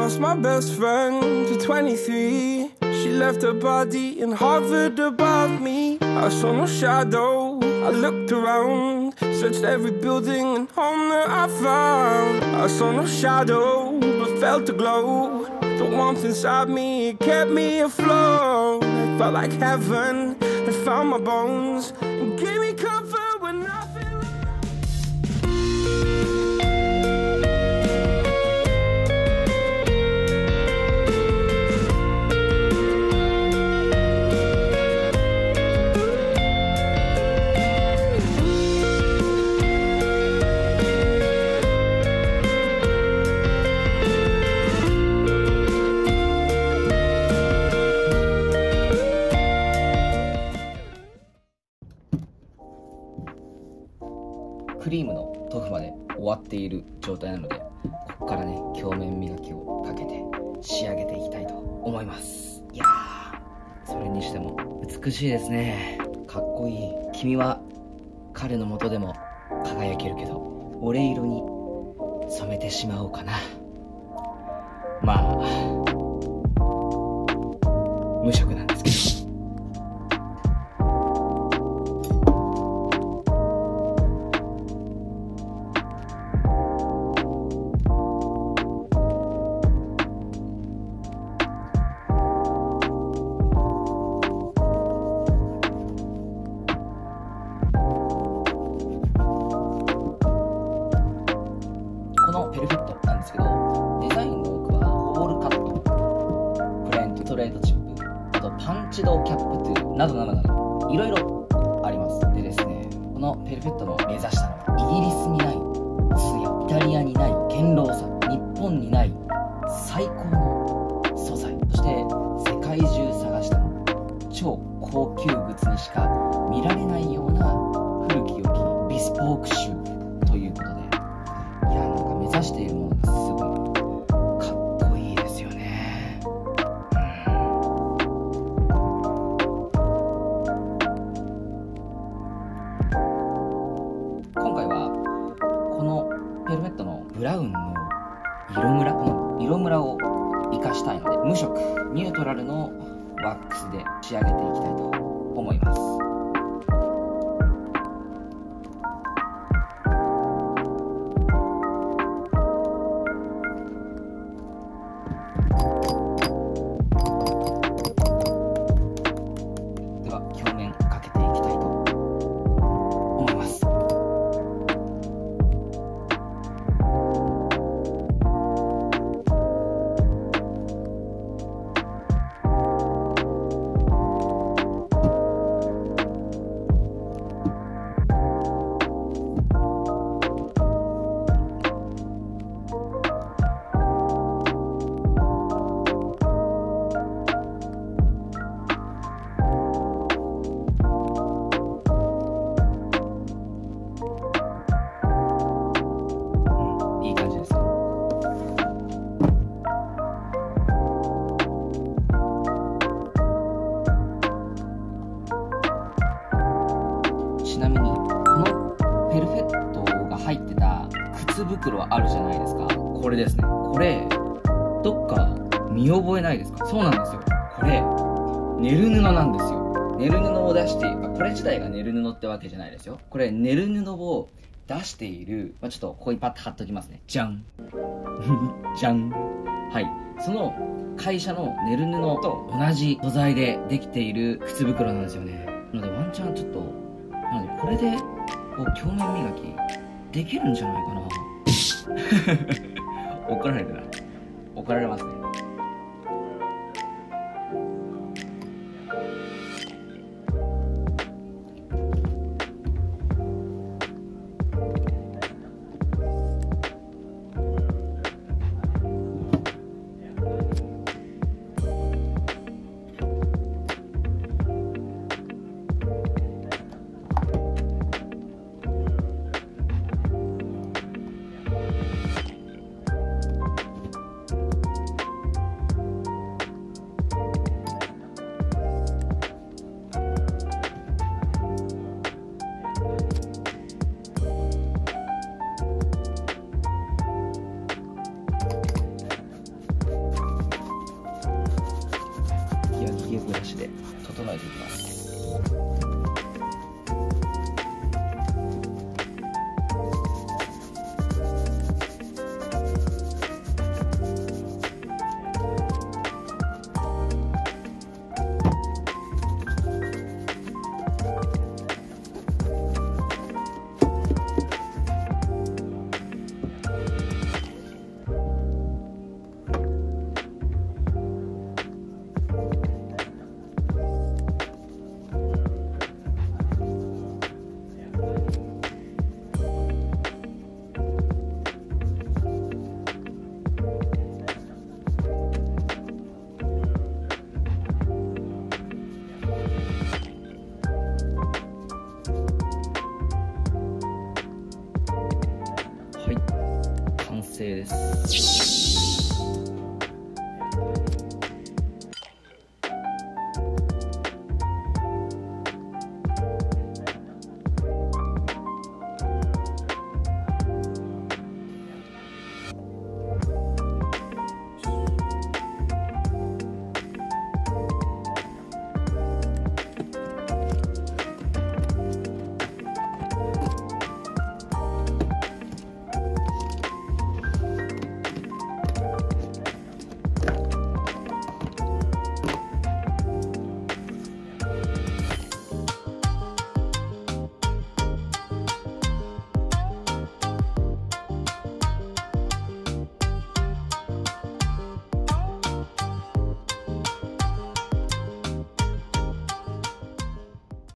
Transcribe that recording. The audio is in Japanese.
lost my best friend to 23. She left her body and hovered above me. I saw no shadow. I looked around, searched every building and home that I found. I saw no shadow, but felt a glow. The warmth inside me kept me afloat. It felt like heaven had found my bones クリームの塗布まで終わっている状態なのでここからね鏡面磨きをかけて仕上げていきたいと思います。いやーそれにしても美しいですね。かっこいい。君は彼のもとでも輝けるけど俺色に染めてしまおうかな。まあ無色なんですけど。のペルフェットなんですけどデザインの多くはホールカット。プレーントトレートチップ。あとパンチドキャップトゥなどなどなどいろいろあります。でですねこのペルフェットの目指したのはイギリスにない艶イタリアにない堅牢さ日本にない最高の素材。そして世界中探しても超高級物にしか見られないような古き良きビスポークシュー。ブラウンの色ムラの色ムラを生かしたいので無色ニュートラルのワックスで仕上げていきたいと思います。ペルフェットが入ってた靴袋あるじゃないですか。これですね。これどっか見覚えないですか？そうなんですよ。これ寝る布なんですよ。寝る布を出してあこれ自体が寝る布ってわけじゃないですよ。これ寝る布を出している、まあ、ちょっとここにパッと貼っておきますね。じゃんじゃんはい。その会社の寝る布と同じ素材でできている靴袋なんですよね。なのでワンチャンちょっとなのでこれでこう鏡面磨きできるんじゃないかな。怒られるな怒られますね。Yeah.